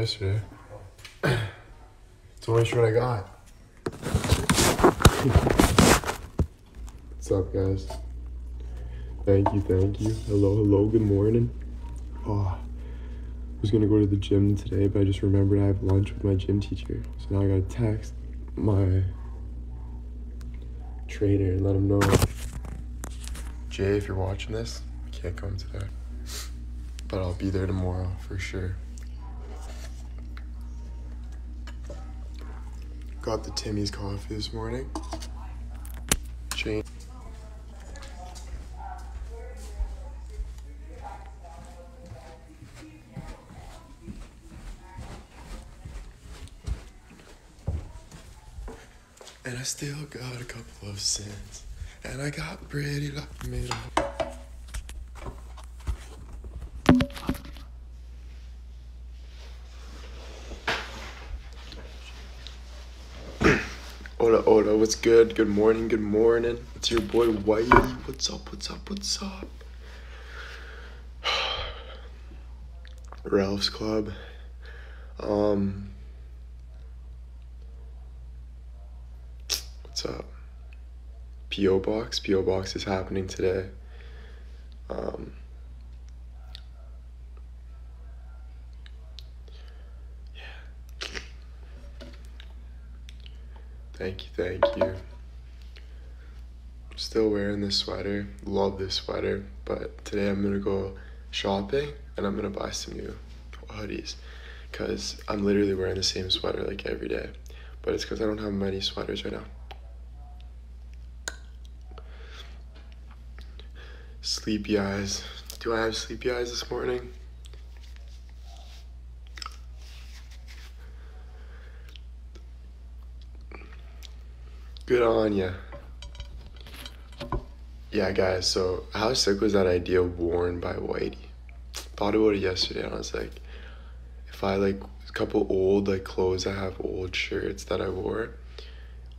yesterday. it's the only shirt I got. What's up, guys? Thank you, thank you. Hello, hello, good morning. Oh, I was gonna go to the gym today, but I just remembered I have lunch with my gym teacher. So now I gotta text my trainer and let him know. Jay, if you're watching this, I can't come today. But I'll be there tomorrow for sure. Got the Timmy's coffee this morning. And I still got a couple of cents. And I got pretty lucky what's good? Good morning, good morning. It's your boy Whitey. What's up, what's up, what's up? Ralph's Club. Um, what's up? P.O. Box. P.O. Box is happening today. Um, Thank you, thank you. Still wearing this sweater. Love this sweater. But today I'm gonna go shopping and I'm gonna buy some new hoodies. Cause I'm literally wearing the same sweater like every day. But it's cause I don't have many sweaters right now. Sleepy eyes. Do I have sleepy eyes this morning? Good on ya. Yeah, guys, so how sick was that idea worn by Whitey? Thought about it yesterday and I was like, if I like a couple old like clothes I have old shirts that I wore,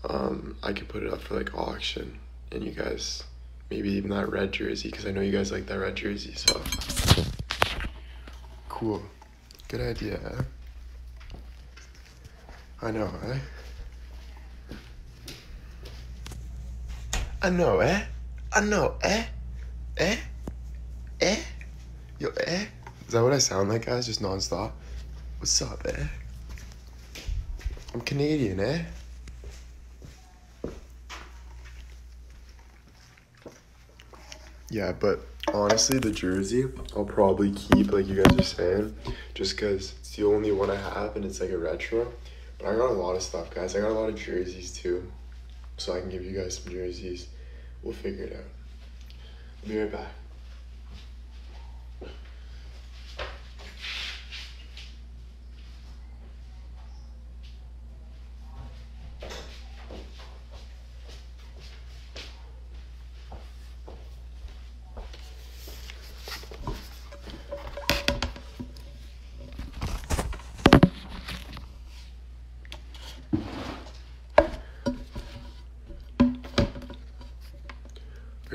um, I could put it up for like auction and you guys maybe even that red jersey because I know you guys like that red jersey, so cool. Good idea. I know, eh? I know, eh? I know, eh? Eh? Eh? Yo, eh? Is that what I sound like, guys? Just nonstop? What's up, eh? I'm Canadian, eh? Yeah, but honestly, the jersey I'll probably keep, like you guys are saying, just because it's the only one I have and it's like a retro. But I got a lot of stuff, guys. I got a lot of jerseys too so I can give you guys some jerseys. We'll figure it out. I'll be right back.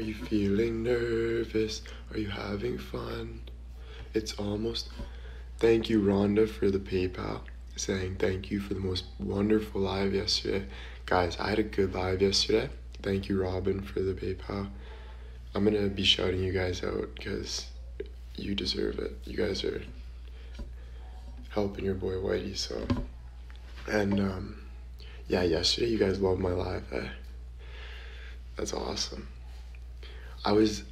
You feeling nervous? Are you having fun? It's almost. Thank you, Rhonda, for the PayPal. Saying thank you for the most wonderful live yesterday. Guys, I had a good live yesterday. Thank you, Robin, for the PayPal. I'm gonna be shouting you guys out because you deserve it. You guys are helping your boy Whitey, so. And, um, yeah, yesterday you guys loved my live. Eh? That's awesome. I was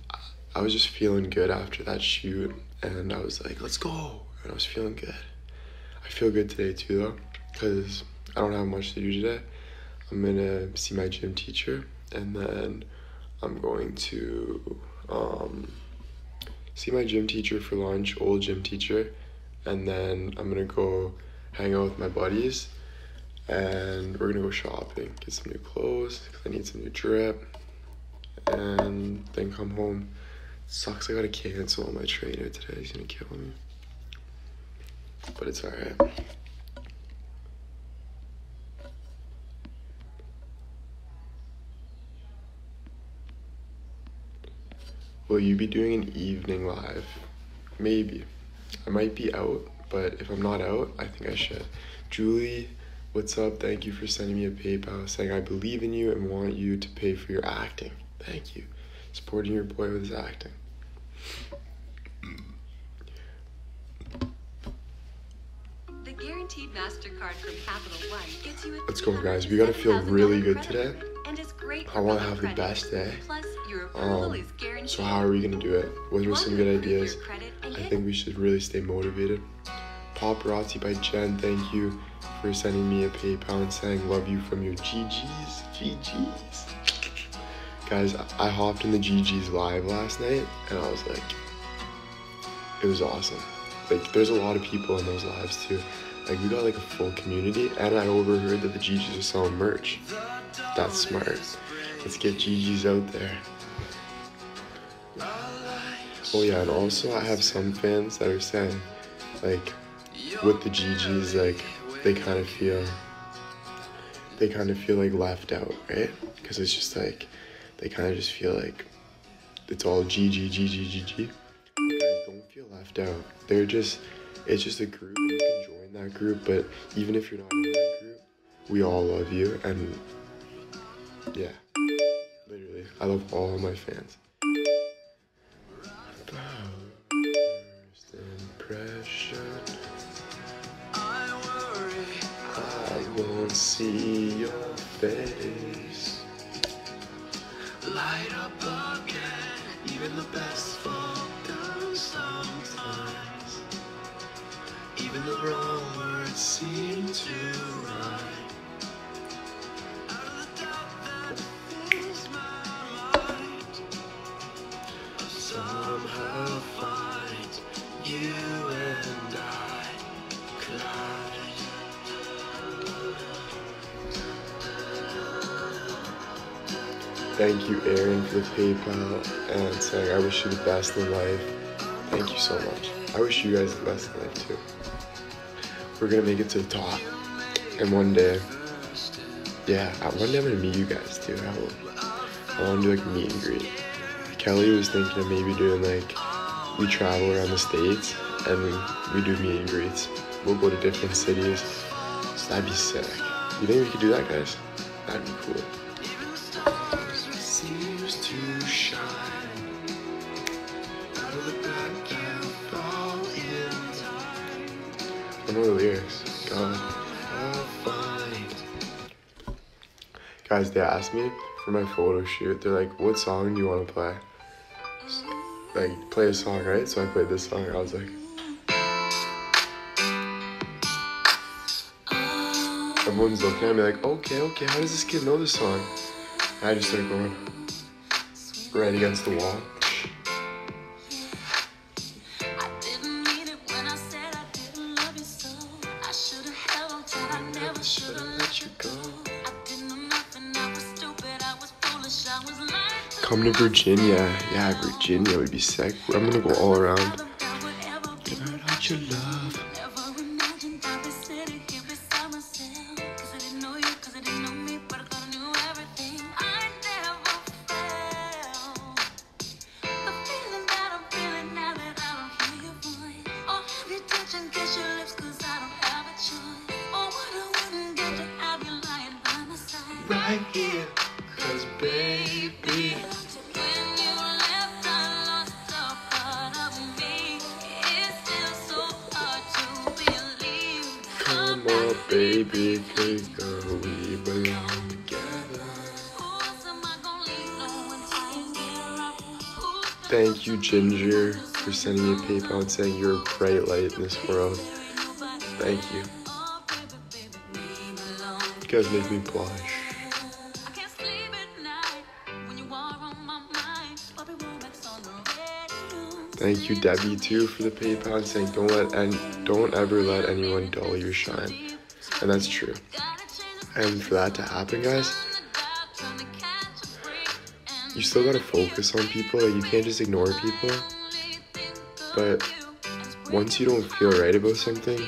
I was just feeling good after that shoot and I was like, let's go. And I was feeling good. I feel good today too though, because I don't have much to do today. I'm gonna see my gym teacher and then I'm going to um, see my gym teacher for lunch, old gym teacher, and then I'm gonna go hang out with my buddies and we're gonna go shopping, get some new clothes, cause I need some new drip and then come home. Sucks I gotta cancel my trainer today. He's gonna kill me. But it's alright. Will you be doing an evening live? Maybe. I might be out, but if I'm not out, I think I should. Julie, what's up? Thank you for sending me a PayPal saying I believe in you and want you to pay for your acting. Thank you. Supporting your boy with his acting. The guaranteed MasterCard from Capital One gets you a Let's go, guys. We gotta feel really good today. And it's great I want to public have the best day. Plus, your Um, so how are we gonna do it? What are some good ideas? I think we should really stay motivated. Paparazzi by Jen, thank you for sending me a PayPal and saying love you from your GGs. GGs. Guys, I hopped in the GGs live last night and I was like, it was awesome. Like, there's a lot of people in those lives too. Like, we got like a full community and I overheard that the GGs are selling merch. That's smart. Let's get GGs out there. Oh yeah, and also I have some fans that are saying, like, with the GGs, like, they kind of feel, they kind of feel like left out, right? Because it's just like, they kind of just feel like it's all GG, GG, GG. Guys, don't feel left out. They're just, it's just a group. You can join that group, but even if you're not in that group, we all love you, and yeah, literally, I love all my fans. I won't see your face. Light up again, even the best fall down sometimes. Even the wrong words seem to rhyme. Thank you, Aaron, for the PayPal and saying I wish you the best in life. Thank you so much. I wish you guys the best in life too. We're gonna make it to the top, and one day, yeah, one day I'm gonna meet you guys too. I, I want to do like meet and greet. Kelly was thinking of maybe doing like we travel around the states and we do meet and greets. We'll go to different cities, so that'd be sick. You think we could do that, guys? That'd be cool. Know the lyrics. Guys, they asked me for my photo shoot. They're like, "What song do you want to play?" Like, play a song, right? So I played this song. I was like, everyone's looking at me like, "Okay, okay. How does this kid know this song?" And I just started going right against the wall. Come to Virginia. Yeah, Virginia would be sick. I'm gonna go all around. myself. That would ever be Without your love. Baby. Cause girl, we belong together. Thank you, Ginger, for sending me a PayPal and saying you're a bright light in this world. Thank you. You guys make me blush. Thank you, Debbie, too, for the PayPal and saying don't let and don't ever let anyone dull your shine. And that's true. And for that to happen, guys, you still gotta focus on people. Like you can't just ignore people. But once you don't feel right about something,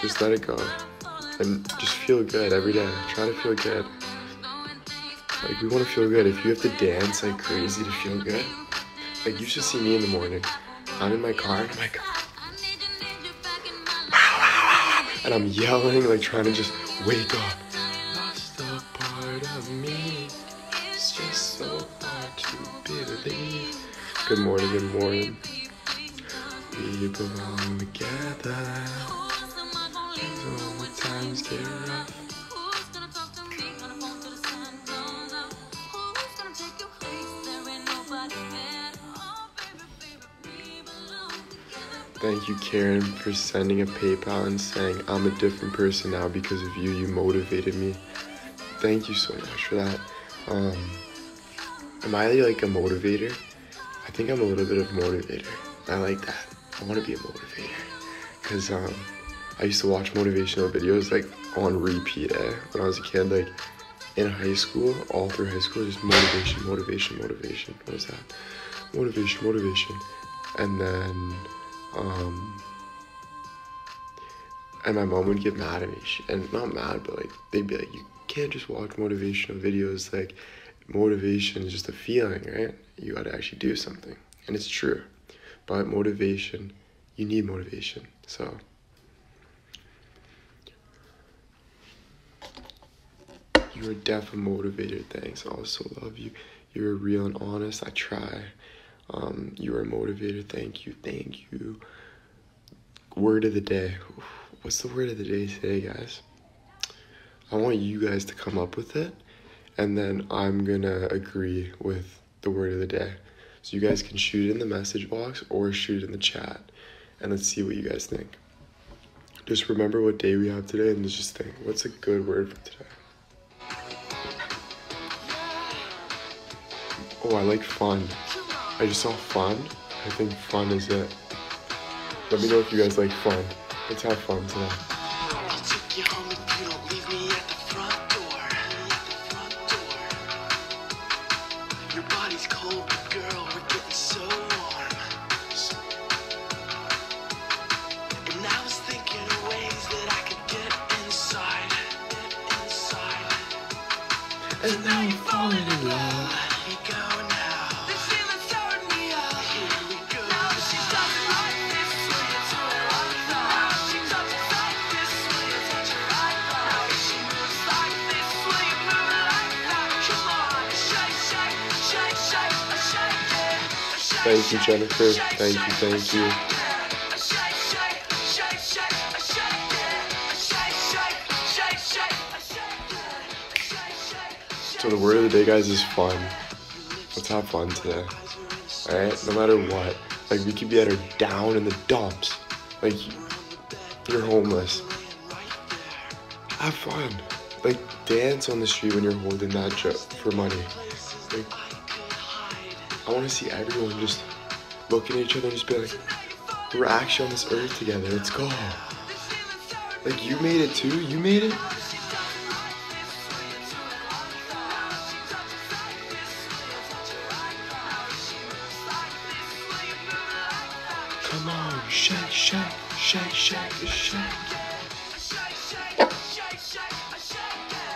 just let it go. And just feel good every day. Try to feel good. Like we want to feel good. If you have to dance like crazy to feel good, like you should see me in the morning. I'm in my car and I'm like, and I'm yelling, like trying to just wake up. Lost a part of me. It's just so hard to believe. Good morning, good morning. We belong together. Times get rough. Thank you, Karen, for sending a PayPal and saying I'm a different person now because of you. You motivated me. Thank you so much for that. Um, am I like a motivator? I think I'm a little bit of a motivator. I like that. I want to be a motivator because um, I used to watch motivational videos like on repeat eh? when I was a kid. Like in high school, all through high school, just motivation, motivation, motivation. What was that? Motivation, motivation, and then um, and my mom would get mad at me, she, and not mad, but like they'd be like, "You can't just watch motivational videos. Like, motivation is just a feeling, right? You got to actually do something, and it's true. But motivation, you need motivation. So." You're a def motivator. Thanks. I also love you. You're real and honest. I try. Um, you're a motivator. Thank you. Thank you. Word of the day. What's the word of the day today, guys? I want you guys to come up with it, and then I'm gonna agree with the word of the day. So you guys can shoot it in the message box or shoot it in the chat, and let's see what you guys think. Just remember what day we have today, and just think, what's a good word for today? Oh, I like fun. I just saw fun. I think fun is it. Let me know if you guys like fun. Let's have fun today. I'll take you home if you Thank you, Jennifer. Thank you, thank you. So the word of the day, guys, is fun. Let's have fun today. Alright? No matter what. Like, we could be at our down in the dumps. Like, you're homeless. Have fun. Like, dance on the street when you're holding that joke for money. Like, I want to see everyone just looking at each other and just be like, we're actually on this earth together. Let's go. Like, you made it too? You made it? Come on, shake, shake, shake, shake, shake.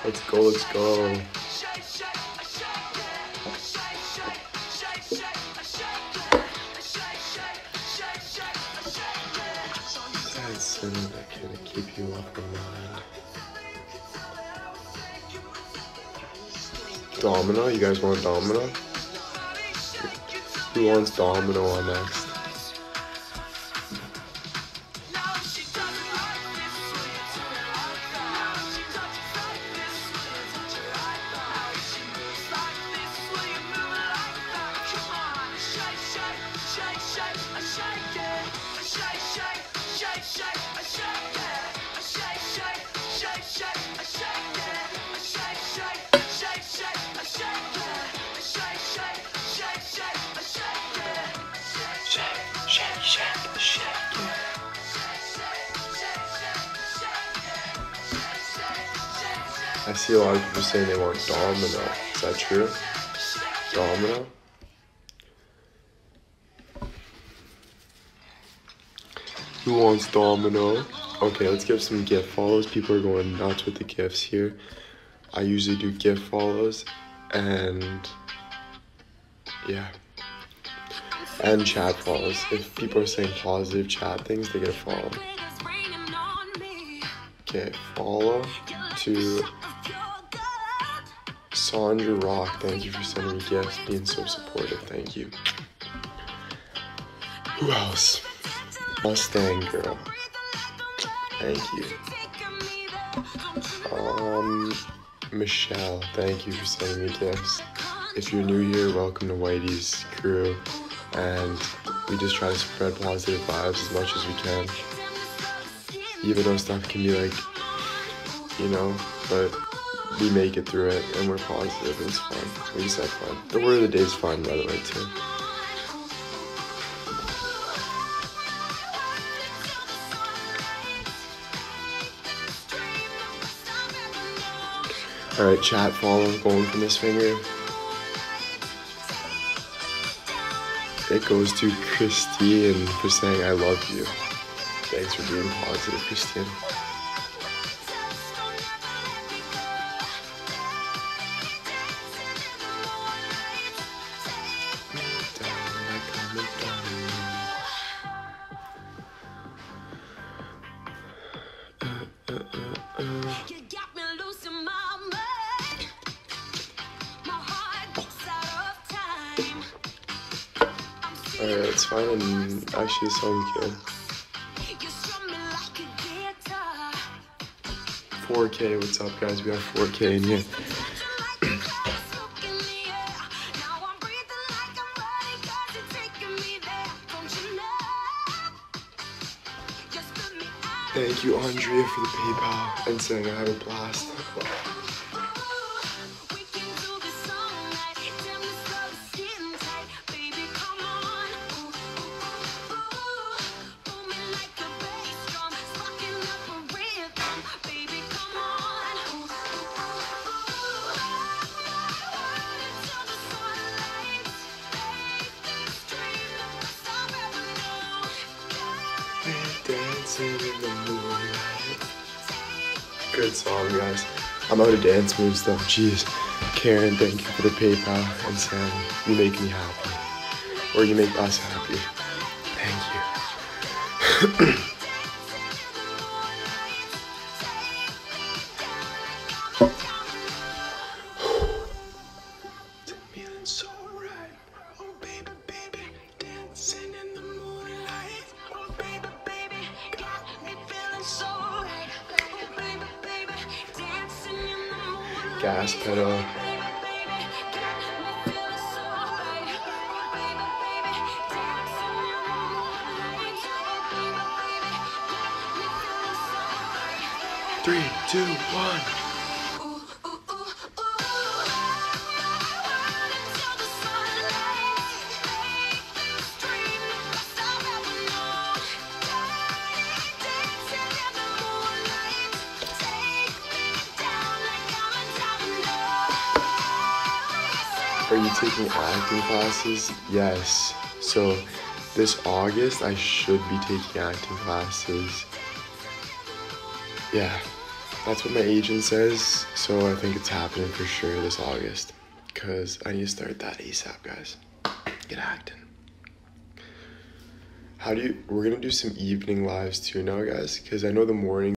Let's go, let's go. You mind. Domino, you guys want domino? Who wants domino on next? Shake, shake. I see a lot of people saying they want domino. Is that true? Domino? Who wants domino? Okay, let's give some gift follows. People are going nuts with the gifts here. I usually do gift follows and yeah. And chat follows. If people are saying positive chat things, they get a follow. Okay, follow to Sandra Rock. Thank you for sending me gifts, being so supportive. Thank you. Who else? Mustang Girl. Thank you. Um, Michelle. Thank you for sending me gifts. If you're new here, welcome to Whitey's crew. And we just try to spread positive vibes as much as we can. Even though stuff can be like, you know, but we make it through it and we're positive and it's fun. We just have fun. The word of the day is fun, by the way, too. Alright, chat follow going from this finger. It goes to Christine for saying I love you. Thanks for being positive, Christine. Alright, it's fine. And actually, the song good. You strum me like a guitar. 4K, what's up, guys? We have 4K in here. Thank you, Andrea, for the PayPal and saying I had a blast. Dancing in the moonlight. Good song, guys. I'm out of dance moves though. Jeez. Karen, thank you for the PayPal and Sam. You make me happy. Or you make us happy. Thank you. Gas pedal. Are you taking acting classes? Yes. So this August I should be taking acting classes. Yeah. That's what my agent says. So I think it's happening for sure this August. Cause I need to start that ASAP, guys. Get acting. How do you we're gonna do some evening lives too now, guys, because I know the morning